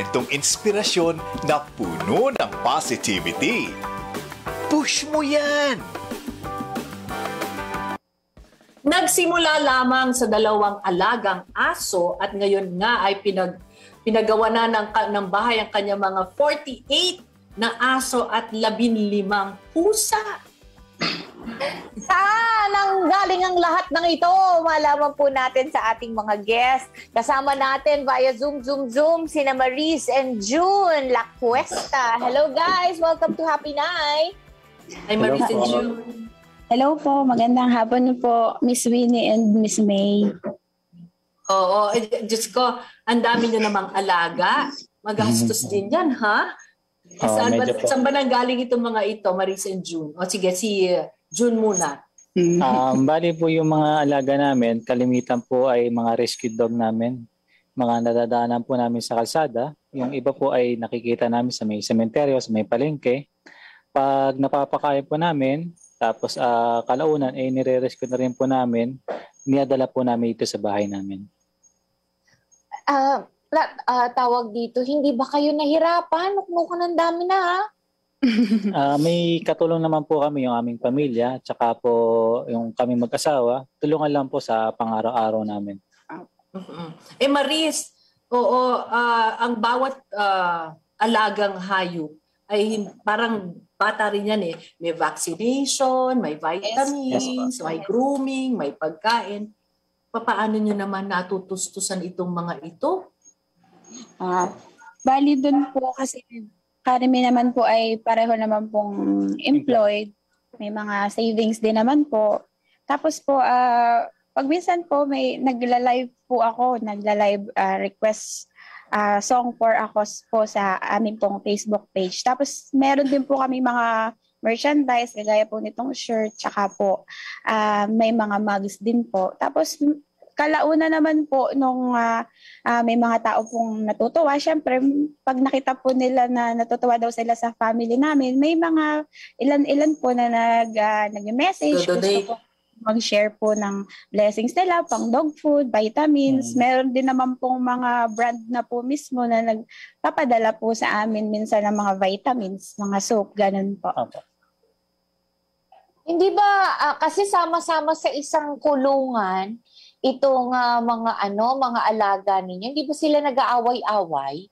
kwentong inspirasyon na puno ng positivity. Push mo yan! Nagsimula lamang sa dalawang alagang aso at ngayon nga ay pinag pinagawa na ng, ng bahay ang kanyang mga 48 na aso at 15 pusa. Saan ang galing ang lahat ng ito? Malaman po natin sa ating mga guests. Kasama natin via Zoom, Zoom, Zoom, sina Maris and June La Cuesta. Hello guys! Welcome to Happy Night! Ay, Maris and po. June. Hello po, magandang hapon po, Miss Winnie and Miss May. Oo, eh, Diyos ko, ang dami nyo namang alaga. Magastos din yan, ha? Oo, saan, ba, po. saan ba nanggaling itong mga ito, Maris and June? O sige, si uh, June muna. Um, bali po yung mga alaga namin, kalimitan po ay mga rescue dog namin. Mga nadadaanan po namin sa kalsada. Yung iba po ay nakikita namin sa may sementeryo, sa may palengke. Pag napapakain po namin, tapos ah, kalaunan, eh nire-rescue na rin po namin, niadala po namin ito sa bahay namin. Ah, la- ah, tawag dito, hindi ba kayo nahirapan? Nuknukan ng dami na ha? Ah, may katulong naman po kami yung aming pamilya, tsaka po yung kami mag-asawa. Tulungan lang po sa pang-araw-araw namin. Mhm. Eh Maris, oo, ah, ang bawat ah, alagang hayop ay hin- parang bata rin yan eh. May vaccination, may vitamins, Yes, may grooming, may pagkain. Papaano nyo naman natutustusan itong mga ito? Ah, bali dun po kasi kami naman po ay pareho naman pong employed. May mga savings din naman po. Tapos po, ah, pag minsan po may nagla-live po ako, nagla-live ah, request ah, song for ako po sa aming pong Facebook page. Tapos meron din po kami mga merchandise, kagaya po nitong shirt, tsaka po ah, may mga mugs din po. Tapos kalauna naman po nung ah, ah, may mga tao pong natutuwa. Siyempre, m- pag nakita po nila na natutuwa daw sila sa family namin, may mga ilan-ilan po na nag, ah, nag-message. Gusto po mag-share po ng blessings nila, pang dog food, vitamins. Mm. Meron din naman pong mga brand na po mismo na nagpapadala po sa amin minsan ng mga vitamins, mga soap, ganun po. Opo. Hindi ba, ah, kasi sama-sama sa isang kulungan, itong ah, mga ano, mga alaga ninyo, hindi ba sila nag-aaway-away?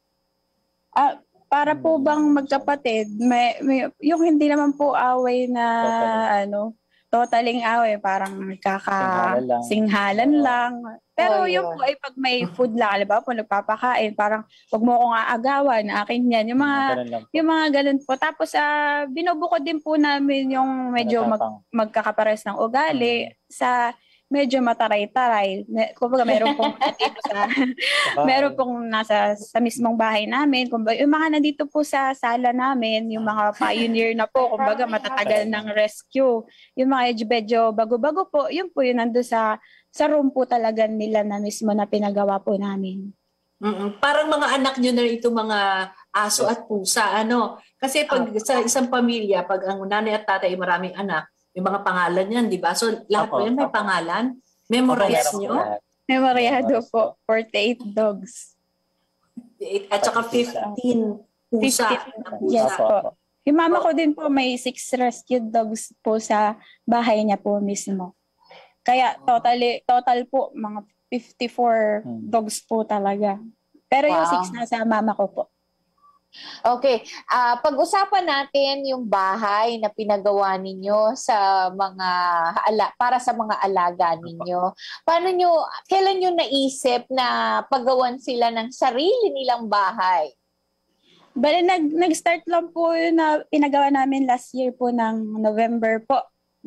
Ah, para po Hmm. bang magkapatid, may, may, yung hindi naman po away na ano, totaling away, parang Singhalan lang. singhalan Oo. lang. Pero Oh, yung yun. po ay pag may food lang, alam ba, po nagpapakain, parang wag mo akong aagawan, akin yan. Yung mga, po. yung mga ganun po. Tapos ah binubukod din po namin yung medyo mag, magkakapares ng ugali sa medyo mataray-taray. Kumbaga meron pong dito sa meron pong nasa sa mismong bahay namin. Kumbaga, yung mga nandito po sa sala namin, yung mga pioneer na po, kumbaga matatagal ng rescue. Yung mga medyo, medyo bago-bago po, yun po yun nando sa sa room po talaga nila na mismo na pinagawa po namin. Mm-mm. Parang mga anak nyo na ito mga aso at pusa, ano? Kasi pag sa isang pamilya, pag ang nanay at tatay ay maraming anak, may mga pangalan yan, di ba? So lahat Opo, po yan may opo. pangalan. Opo, Memorize meron po nyo? Memories po, 48 dogs. At saka 15 pusa. 15, na pusa. yes Opo, po. opo. Yung mama ko din po may six rescued dogs po sa bahay niya po mismo. Kaya totally, total po mga 54 Hmm. dogs po talaga. Pero yung Wow. six nasa mama ko po. Okay, ah pag-usapan natin yung bahay na pinagawa ninyo sa mga ala para sa mga alaga ninyo. Paano nyo, kailan nyo naisip na paggawan sila ng sarili nilang bahay? Bale, nag, nag-start lang po yun na pinagawa namin last year po ng November po.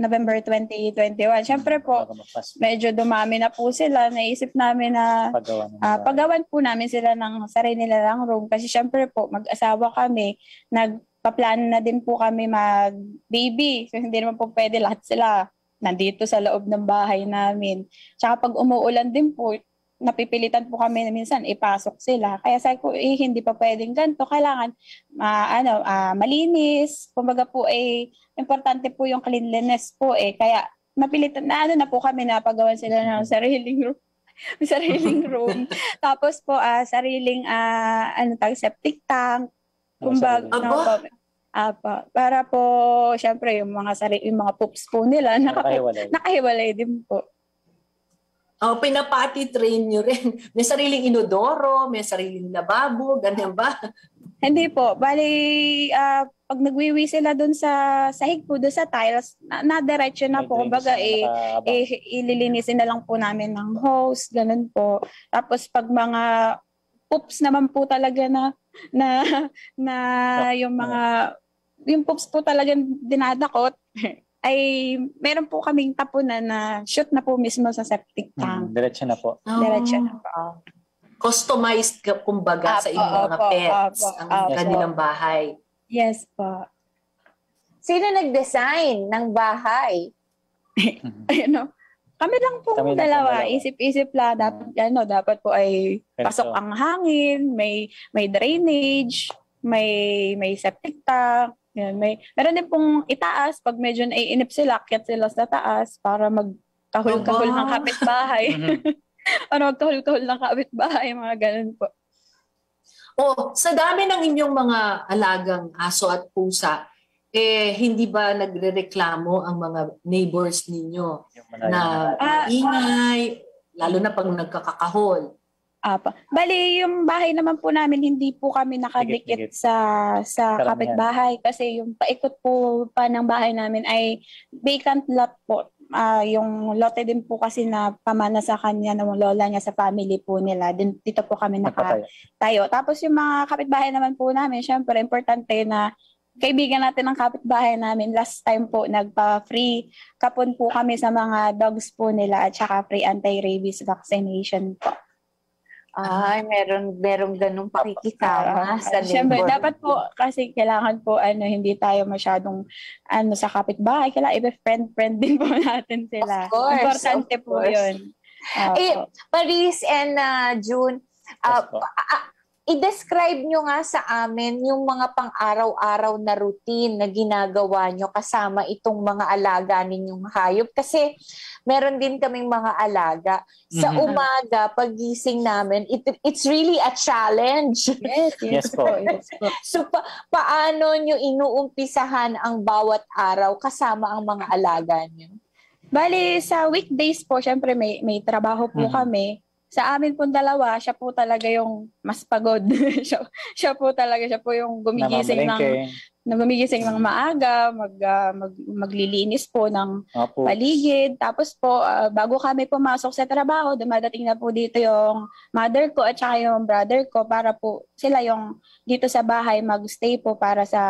November 2021. Siyempre po, medyo dumami na po sila. Naisip namin na ng Ah, pagawan po namin sila ng sarili nilang room kasi syempre po mag-asawa kami, nagpaplano na din po kami mag-baby. So hindi naman po pwede lahat sila nandito sa loob ng bahay namin. Tsaka pag umuulan din po, napipilitan po kami na minsan ipasok sila. Kaya sabi ko, eh, hindi pa pwedeng ganito. Kailangan ma ano, ah, malinis. Kumbaga po, eh, importante po yung cleanliness po eh. Kaya napilitan na ano na po kami na pagawan sila ng sariling room. sariling room. Tapos po, ah, sariling, ah, ano tawag, septic tank. Kumbaga, Aba. no, po, apa, para po, syempre, yung mga, sari, yung mga poops po nila, naka, Nakahiwalay. nakahiwalay din po. Oh, pinapati train nyo rin. May sariling inodoro, may sariling lababo, ganyan ba? Hindi po. Bali, ah, pag nagwiwi sila doon sa sahig po, doon sa tiles, na, na May po. drainage Kumbaga, na eh, eh, ililinisin na lang po namin ng hose, ganun po. Tapos pag mga poops naman po talaga na, na, na yung mga, yung poops po talagang dinadakot, ay meron po kaming tapunan na shoot na po mismo sa septic tank. Mm, diretso na po. Diretso na po. Oh. Customized ka, kumbaga sa Apo, inyong mga opo, pets, opo, ang opo. kanilang bahay. Yes po. Sino nag-design ng bahay? ano, kami lang po Kami lang po dalawa. dalawa. Isip-isip lang. Dapat, ano, dapat po ay pasok ang hangin, may may drainage, may may septic tank. Yan, may meron din pong itaas pag medyo naiinip sila, akyat sila sa taas para magkahul-kahul Aba. ng kapitbahay. Mhm. para magkahul-kahul ng kapitbahay, mga ganun po. Oh, sa dami ng inyong mga alagang aso at pusa, eh hindi ba nagrereklamo ang mga neighbors ninyo na Ah. ingay, lalo na pag nagkakakahol? Apa. Bali, yung bahay naman po namin, hindi po kami nakadikit Dikit-dikit. sa sa Karamihan. kapitbahay kasi yung paikot po pa ng bahay namin ay vacant lot po. Ah, yung lote din po kasi na pamana sa kanya ng lola niya sa family po nila. Din, dito po kami Nagpatayo. nakatayo. Tapos yung mga kapitbahay naman po namin, syempre importante na kaibigan natin ng kapitbahay namin. Last time po, nagpa-free kapon po kami sa mga dogs po nila at saka free anti-rabies vaccination po. Ay, meron merong ganung pakikisama sa Siyempre, neighbor. dapat po kasi kailangan po ano hindi tayo masyadong ano sa kapitbahay. Kailangan i-friend-friend din po natin sila. Of course, Importante of po course. 'yun. Opo. Eh, Paris and uh, June, ah, Yes. I-describe nyo nga sa amin yung mga pang-araw-araw na routine na ginagawa nyo kasama itong mga alaga ninyong hayop. Kasi meron din kaming mga alaga. Sa Mhm. umaga, pagising namin, it, it's really a challenge. yes, yes, Yes po. Yes po. So, pa- paano nyo inuumpisahan ang bawat araw kasama ang mga alaga nyo? Bali, sa weekdays po, syempre may, may trabaho po Mhm. kami. Sa amin pong dalawa, siya po talaga yung mas pagod. siya, siya po talaga, siya po yung gumigising ng, na gumigising ng maaga, mag, ah, mag, maglilinis po ng Opo. paligid. Tapos po, ah, bago kami pumasok sa trabaho, dumadating na po dito yung mother ko at saka yung brother ko para po sila yung dito sa bahay magstay po para sa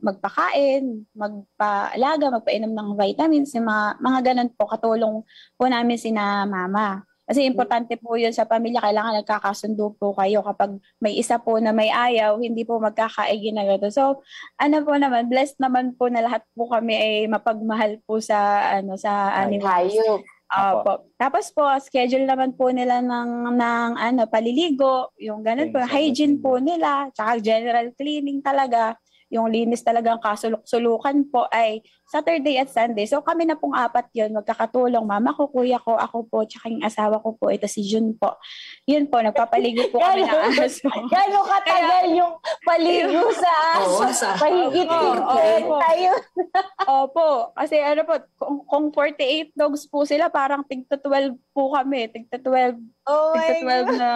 magpakain, magpaalaga, magpainom ng vitamins, yung mga, mga ganun po, katulong po namin sina mama. Kasi importante po yun sa pamilya, kailangan nagkakasundo po kayo kapag may isa po na may ayaw, hindi po magkakaigin na gano'n. So, ano po naman, blessed naman po na lahat po kami ay mapagmahal po sa ano sa Ay, animals. Hayop. Opo. Tapos po, schedule naman po nila ng, ng ano, paliligo, yung ganun po, hygiene po nila, tsaka general cleaning talaga, yung linis talagang kasulok-sulukan po ay Saturday at Sunday. So kami na pong apat yun, magkakatulong. Mama ko, kuya ko, ako po, tsaka yung asawa ko po, ito si Jun po. Yun po, nagpapaligo po kami ng aso. Gano'ng katagal yung paligo sa aso? Oo, sa- Oo, tigpet oo. tayo. Opo, kasi ano po, kung, kung 48 dogs po sila, parang tigta 12 po kami, tigta 12 Oh tigta 12 na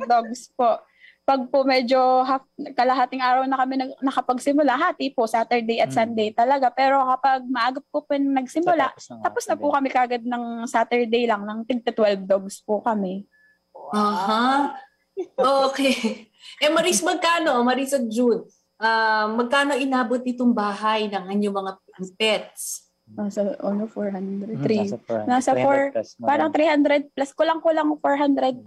dogs po. Pag po medyo half, kalahating araw na kami nag, nakapagsimula, hati po, Saturday at Mm. Sunday talaga. Pero kapag maagap po po nagsimula, Tapos na- tapos na po kami kagad ng Saturday lang, ng tigta 12 dogs po kami. Aha. Okay. Eh Maris, magkano? Maris at June, ah, magkano inabot itong bahay ng inyong mga pets? Nasa, ano, 400, Mm, three. Nasa, four- Nasa 300 four- plus, Parang 300 plus, kulang-kulang 400,000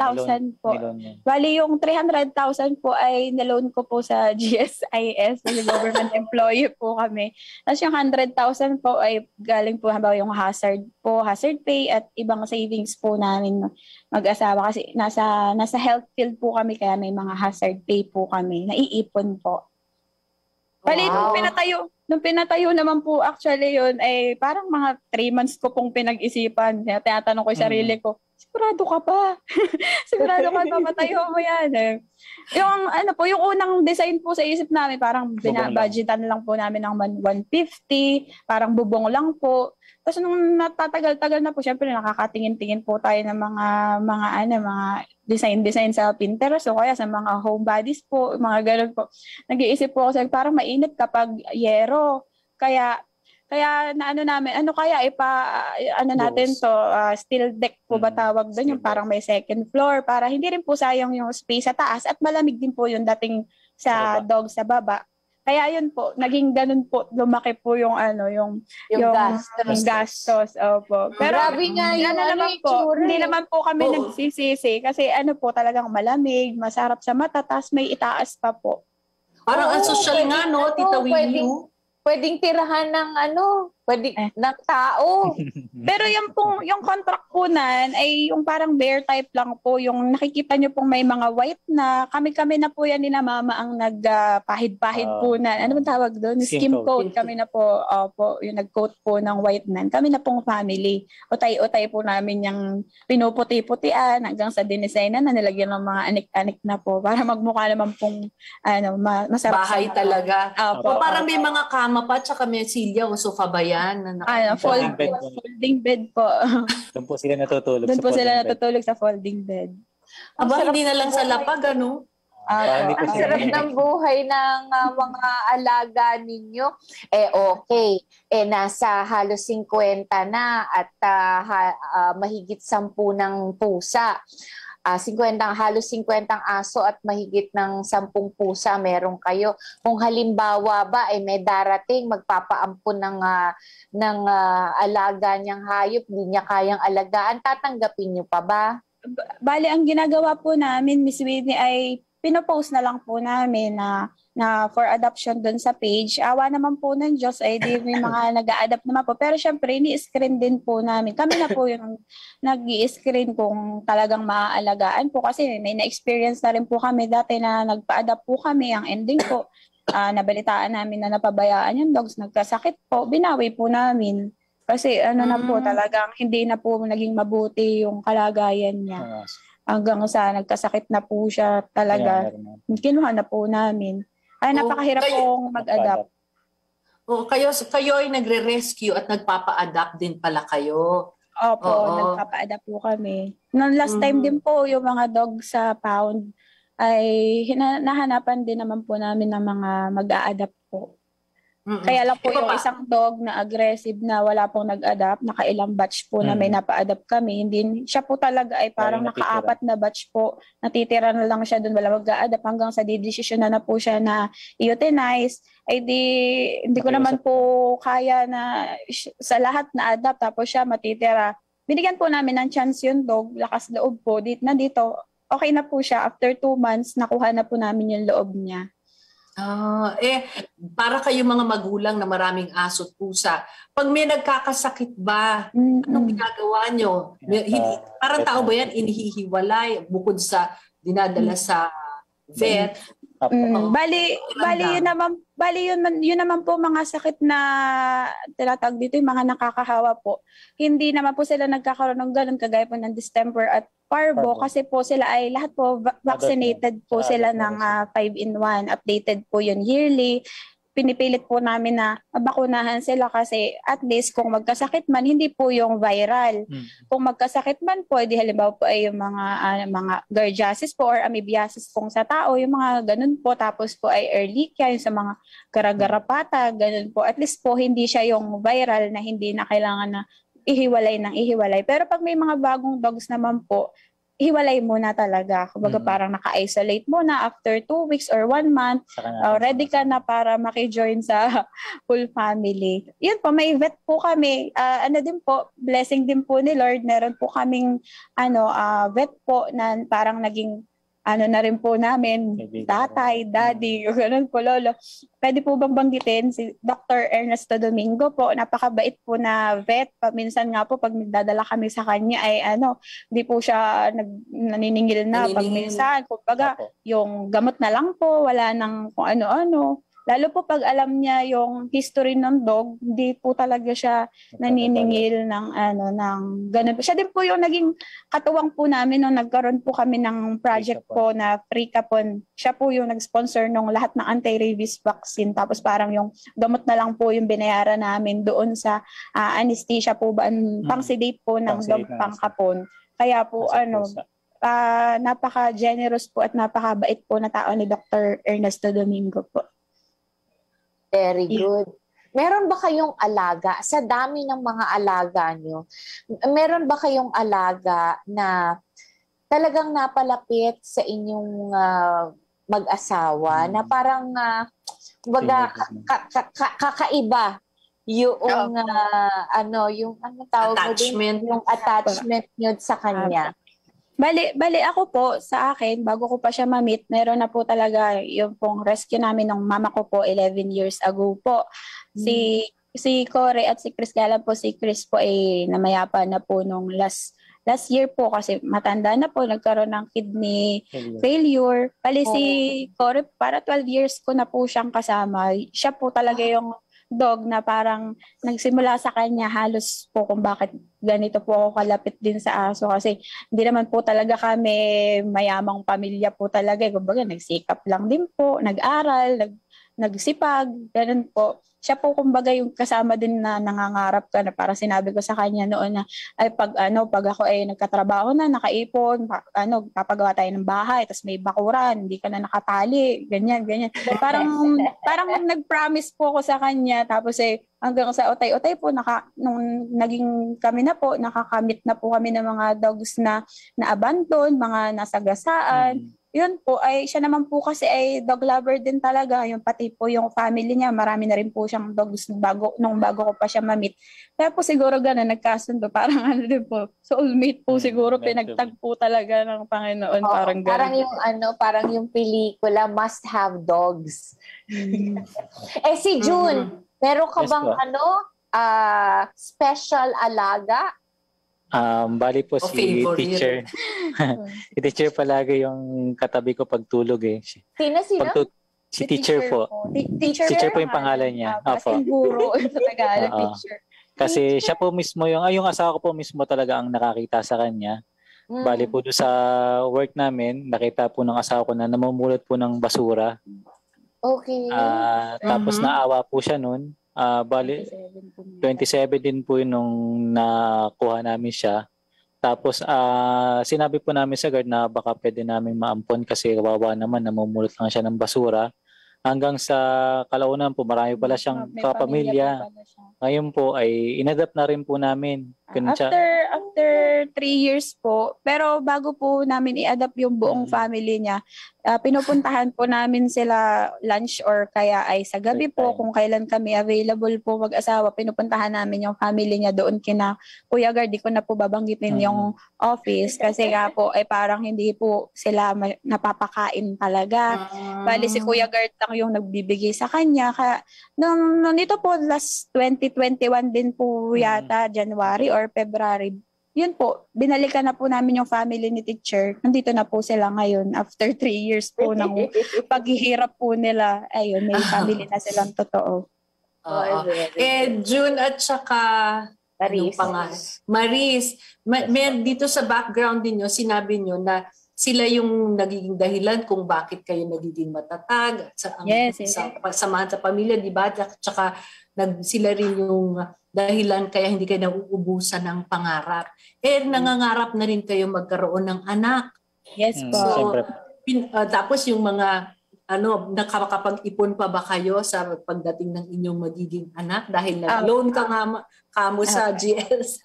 po. Bali, yung 300,000 po ay naloan ko po sa GSIS, kasi government employee po kami. Tapos yung 100,000 po ay galing po halimbawa yung hazard po, hazard pay at ibang savings po namin mag-asawa kasi nasa nasa health field po kami kaya may mga hazard pay po kami. Naiipon po. Bali, Wow. pinatayo, nung pinatayo naman po actually yun, ay parang mga three months ko pong pinag-isipan. Tinatanong ko yung sarili ko, sigurado ka pa? sigurado ka pa, matayo mo yan. Eh. Yung ano po, yung unang design po sa isip namin, parang Bubong lang. binabudgetan lang po namin ng man- 150, parang bubong lang po. Tapos nung natatagal-tagal na po, syempre nakakatingin-tingin po tayo ng mga mga ano, mga design-design sa Pinterest o kaya sa mga home bodies po, mga ganun po. Nag-iisip po ako, parang mainit kapag yero. Kaya kaya na ano namin, ano kaya ipa ano natin to, ah, steel deck po ba Mm, tawag doon, yung parang may second floor para hindi rin po sayang yung space sa taas at malamig din po yung dating sa Sa dog sa baba. Kaya yun po, naging ganun po, lumaki po yung ano, yung Yung, gastos. yung gastos. Opo. Pero Grabe nga yung ano naman yung po, tsura hindi eh. naman po kami Oo. nagsisisi kasi ano po talagang malamig, masarap sa mata, tapos may itaas pa po. Parang ang Oo, social nga, no, Tita ano, Winnie? pwedeng-? Pwedeng tirahan ng ano, pwedeng Eh. ng tao. Pero yung pong, yung contract po nan ay yung parang bear type lang po, yung nakikita nyo pong may mga white na, kami-kami na po yan ni na mama ang nagpahid-pahid Ah. po na, ano bang tawag doon? Skim Skim coat. coat. Kami na po, opo, yung nag-coat po ng white nan. Kami na pong family. Utay-utay po namin yung pinuputi-putian hanggang sa dinesign na nilagyan ng mga anik-anik na po para magmukha naman pong ano, ma- masarap Bahay sa talaga. Opo. O parang may mga kama pa, tsaka may silya o sofa ba yan? Na naka- Ano, fold, Folding bed po. folding bed po. Doon po sila natutulog Doon sa po sila folding bed. natutulog sa folding bed. Aba, hindi na lang sa lapag, ano? Opo. po Ang sarap ng buhay ng ah, mga alaga ninyo. Eh okay, eh nasa halos 50 na at ah, ha- ah, mahigit 10 ng pusa. Ah 50 halos 50 aso at mahigit ng 10 pusa meron kayo. Kung halimbawa ba ay may darating magpapaampun ng ah, ng ah, alaga niyang hayop, hindi niya kayang alagaan, tatanggapin niyo pa ba? Bali, ang ginagawa po namin, Miss Whitney, ay pinopost na lang po namin na na for adoption doon sa page. Awa naman po ng Diyos ay di may mga nag-a-adapt naman po. Pero syempre, ni-screen din po namin. Kami na po yung nag screen kung talagang maaalagaan po. Kasi may na-experience na rin po kami dati na nagpa-adapt po kami. Ang ending po, ah, nabalitaan namin na napabayaan yung dogs, nagkasakit po, binawi po namin. Kasi ano na po, Mm. talagang hindi na po naging mabuti yung kalagayan niya. Hanggang sa nagkasakit na po siya talaga. na. Kinuha na po namin. Ay, napakahirap kayo- pong mag-adapt. O kayo, kayo ay nagre-rescue at nagpapa-adapt din pala kayo. Opo, Oo. nagpapa-adapt po kami. Noong last time Mhm. din po, yung mga dog sa pound, ay hina- nahanapan din naman po namin ng mga mag-a-adapt po. Mm-mm. Kaya lang po Eh, yung papa- isang dog na aggressive na wala pong nag-adapt, nakailang batch po na may Mm. napa-adapt kami. Hindi, siya po talaga ay parang Laging natitira. nakaapat na batch po. Natitira na lang siya doon, wala mag-adapt hanggang sa didesisyon na na po siya na euthanize. Ay di, hindi ko naman Nakiusap po kaya na sh- sa lahat na adapt tapos siya matitira. Binigyan po namin ng chance yung dog, lakas loob po. Dito, nandito, okay na po siya. After two months, nakuha na po namin yung loob niya. Ah, eh, para kayo mga magulang na maraming aso at pusa, pag may nagkakasakit ba, Mm-mm. anong ginagawa nyo? Hindi- parang vet tao ba yan, inihihiwalay bukod sa dinadala sa vet? Apo. Mm, bali, bali yun naman, bali yun, man- yun naman po mga sakit na tinatawag dito, yung mga nakakahawa po. Hindi naman po sila nagkakaroon ng ganun kagaya po ng distemper at parvo Parvo. kasi po sila ay lahat po va- vaccinated po sila adult na ng 5-in-1. Updated po yun yearly. Pinipilit po namin na mabakunahan sila kasi at least kung magkasakit man, hindi po yung viral Mm. kung magkasakit man po, di halimbawa po ay yung mga ah, mga gargiasis po or amoebiasis pong sa tao, yung mga ganun po, tapos po ay ehrlichia, yung sa mga gara-garapata, ganun po. At least po hindi siya yung viral na hindi na kailangan na ihiwalay ng ihiwalay. Pero pag may mga bagong dogs naman po, hiwalay muna talaga. Kumbaga Mm. parang naka-isolate muna after two weeks or one month, Oh, ready ka na para makijoin sa full family. Yun po, may vet po kami. Ah, ano din po, blessing din po ni Lord. Meron po kaming ano, ah, vet po na parang naging ano na rin po namin, tatay, daddy, ganun po, lolo. Pwede po bang banggitin si Dr. Ernesto Domingo po, napakabait po na vet. Paminsan nga po, pag nagdadala kami sa kanya, ay ano, hindi po siya nag, naniningil na. Pag minsan, kumbaga, Apo. yung gamot na lang po, wala nang kung ano-ano. Lalo po pag alam niya yung history ng dog, hindi po talaga siya naniningil ng ano ng ganun. Siya din po yung naging katuwang po namin nung nagkaroon po kami ng project po na free kapon. Siya po yung nag-sponsor ng lahat ng anti-rabies vaccine tapos parang yung gamot na lang po yung binayaran namin doon sa ah, anesthesia po ba ang pang-sedate po ng dog Pang-sedate na pang-kapon. Kaya po Nasa ano pusa. ah, napaka-generous po at napakabait po na tao ni Dr. Ernesto Domingo po. Very Yeah. good. Meron ba kayong alaga? Sa dami ng mga alaga nyo, meron ba kayong alaga na talagang napalapit sa inyong ah, mag-asawa na Hmm. parang uh, baga, Teenagers na. ka- ka- ka- kakaiba yung ah, ano yung ano tawag mo din? Attachment. yung attachment nyo sa kanya. Bali, bali ako po sa akin, bago ko pa siya ma-meet, meron na po talaga yung pong rescue namin ng mama ko po 11 years ago po. Si si Corey at si Chris Galan po, si Chris po ay namayapa na po nung last last year po kasi matanda na po, nagkaroon ng kidney failure. Bali si Corey, para 12 years ko na po siyang kasama. Siya po talaga yung dog na parang nagsimula sa kanya halos po kung bakit ganito po ako kalapit din sa aso kasi hindi naman po talaga kami mayamang pamilya po talaga. Kumbaga, nagsikap lang din po, nag-aral, nag, nagsipag, ganun po. Siya po kumbaga yung kasama din na nangangarap ka na para sinabi ko sa kanya noon na ay pag ano pag ako ay nagkatrabaho na nakaipon pa, ano papagawa tayo ng bahay tapos may bakuran hindi ka na nakatali ganyan ganyan parang parang nag-promise po ako sa kanya tapos eh hanggang sa utay-utay po naka nung naging kami na po nakakamit na po kami ng mga dogs na na abandon mga nasagasaan Mm. Yun po ay siya naman po kasi ay dog lover din talaga yung pati po yung family niya marami na rin po siyang dogs bago nung bago ko pa siya ma-meet kaya po siguro gano'n nagkasundo parang ano din po soulmate po Hmm, siguro medyo. pinagtagpo talaga ng Panginoon Oo, parang gano'n parang yung ano, parang yung pelikula Must Have Dogs. eh si June, meron ka Yes bang po. ano, ah, special alaga? Um, bali po O si favorite. teacher. si teacher palagi yung katabi ko pag tulog eh. Si, Sino sino? pag tu- si teacher po. Ti- teacher, Teacher po yung pangalan niya. Ah, Opo. Opo. guro sa Tagalog, teacher. Kasi siya po mismo yung, ay yung asawa ko po mismo talaga ang nakakita sa kanya. Mm. Bali po doon sa work namin, nakita po ng asawa ko na namumulot po ng basura. Okay. Ah, tapos Mhm. naawa po siya noon. Ah, bali, 27 po niya. 27 din po yun nung nakuha namin siya. Tapos ah, sinabi po namin sa guard na baka pwede namin maampon kasi kawawa naman namumulot lang siya ng basura. Hanggang sa kalaunan po marami pala siyang May kapamilya. pa pala siya. Ngayon po ay inadapt na rin po namin. Siya. After after three years po, pero bago po namin i-adapt yung buong Mm. family niya, ah, pinupuntahan po namin sila lunch or kaya ay sa gabi po kung kailan kami available po mag-asawa, pinupuntahan namin yung family niya doon kina Kuya Gar, di ko na po babanggitin Mm. yung office kasi nga po ay parang hindi po sila ma- napapakain talaga. Ah. Bali si Kuya Gart lang yung nagbibigay sa kanya. Kaya nung, nung dito po last 2021 din po Mm. yata January or February. Yun po, binalikan na po namin yung family ni teacher. Nandito na po sila ngayon after three years po ng paghihirap po nila. Ayun, may family na silang totoo. Oo. Eh, June at saka Paris. Anong pangalan? Maris, ma- may, dito sa background ninyo, sinabi nyo na sila yung nagiging dahilan kung bakit kayo nagiging matatag sa ang Yes, yes. sa pagsamahan sa pamilya, di ba? At Tsaka nag, sila rin yung dahilan kaya hindi kayo nauubusan ng pangarap. Eh, nangangarap na rin kayo magkaroon ng anak. Yes Mm, po. So. Pin, ah, tapos yung mga ano, nakakapag-ipon pa ba kayo sa pagdating ng inyong magiging anak dahil nag-loan ka nga ma- kamo sa GSIS?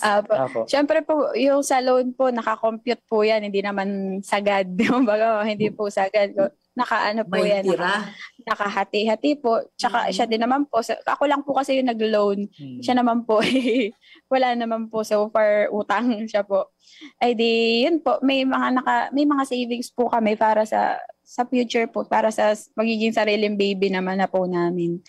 Ah, po-. Siyempre po, yung sa loan po, nakakompute po yan. Hindi naman sagad. Kumbaga, hindi po sagad. Nakaano po May yan. tira. nakahati-hati po. Tsaka Mm. siya din naman po, ako lang po kasi yung nag-loan. Mm. Siya naman po, wala naman po so far utang siya po. Ay di, yun po, may mga naka, may mga savings po kami para sa sa future po, para sa magiging sariling baby naman na po namin.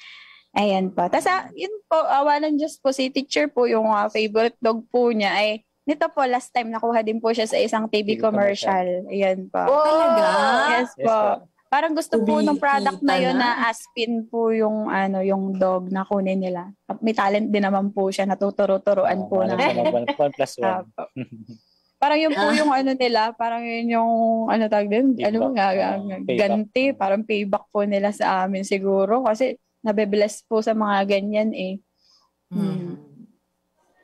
Ayan po. Tapos ah, yun po, awa ng Diyos po, si teacher po, yung ah, favorite dog po niya ay nito po, last time nakuha din po siya sa isang TV TV commercial. Ayan po. Oh, Talaga? Yes Yes po. po. Parang gusto po Kumikita ng product na yun na. na Aspin po yung ano yung dog na kunin nila. May talent din naman po siya, natuturo-turuan po One, na. one, one plus one. Apo. Parang yun po Ah. yung ano nila, parang yun yung ano tawag din, Payback. ano nga, Ah, payback. ganti, parang payback po nila sa amin siguro kasi nabe-bless po sa mga ganyan eh. Hmm.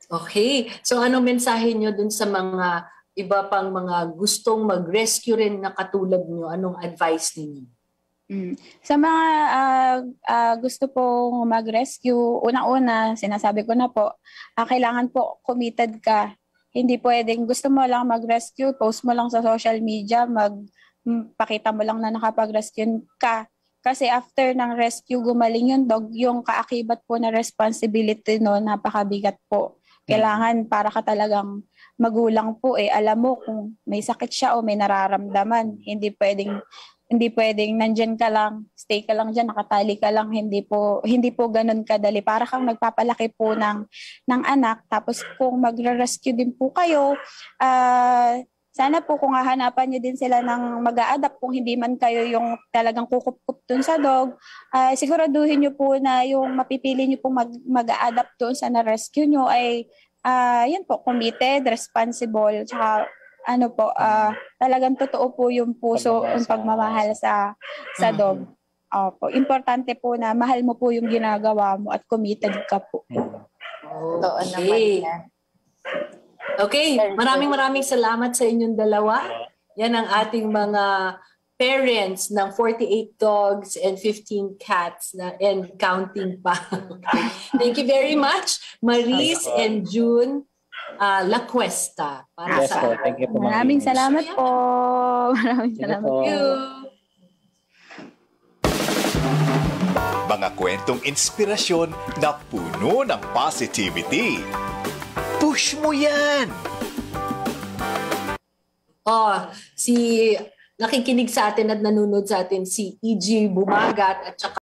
Okay. So anong mensahe nyo dun sa mga iba pang mga gustong mag-rescue rin na katulad nyo? Anong advice ninyo? Mm. Sa mga ah, ah, gusto pong mag-rescue, unang-una, sinasabi ko na po, ah, kailangan po committed ka. Hindi pwedeng gusto mo lang mag-rescue, post mo lang sa social media, mag mm, mo lang na nakapag-rescue ka. Kasi after ng rescue, gumaling yung dog, yung kaakibat po na responsibility no, napakabigat po. Kailangan para ka talagang magulang po eh, alam mo kung may sakit siya o may nararamdaman. Hindi pwedeng hindi pwedeng nandyan ka lang, stay ka lang diyan, nakatali ka lang, hindi po hindi po ganoon kadali. Para kang nagpapalaki po ng ng anak tapos kung magre-rescue din po kayo, ah sana po kung hahanapan niyo din sila ng mag adapt kung hindi man kayo yung talagang kukup-kup dun sa dog, ah, siguraduhin niyo po na yung mapipili niyo po mag, mag-adapt doon sa na-rescue niyo ay ah yan po, committed, responsible, tsaka ano po, ah, talagang totoo po yung puso, Pagmamahal yung pagmamahal sa sa dog. Opo, importante po na mahal mo po yung ginagawa mo at committed ka po. Mm. Totoo naman Okay. yan. Okay, maraming maraming salamat sa inyong dalawa. Yan ang ating mga parents ng 48 dogs and 15 cats na and counting pa. Thank you very much, Maris and June uh, La Cuesta. Para Yes sa po, thank you po. Maraming salamat po. Maraming Thank you salamat po. you. Mga kwentong inspirasyon na puno ng positivity. Push mo yan! Oh, si nakikinig sa atin at nanonood sa atin si E.G. Bumagat at saka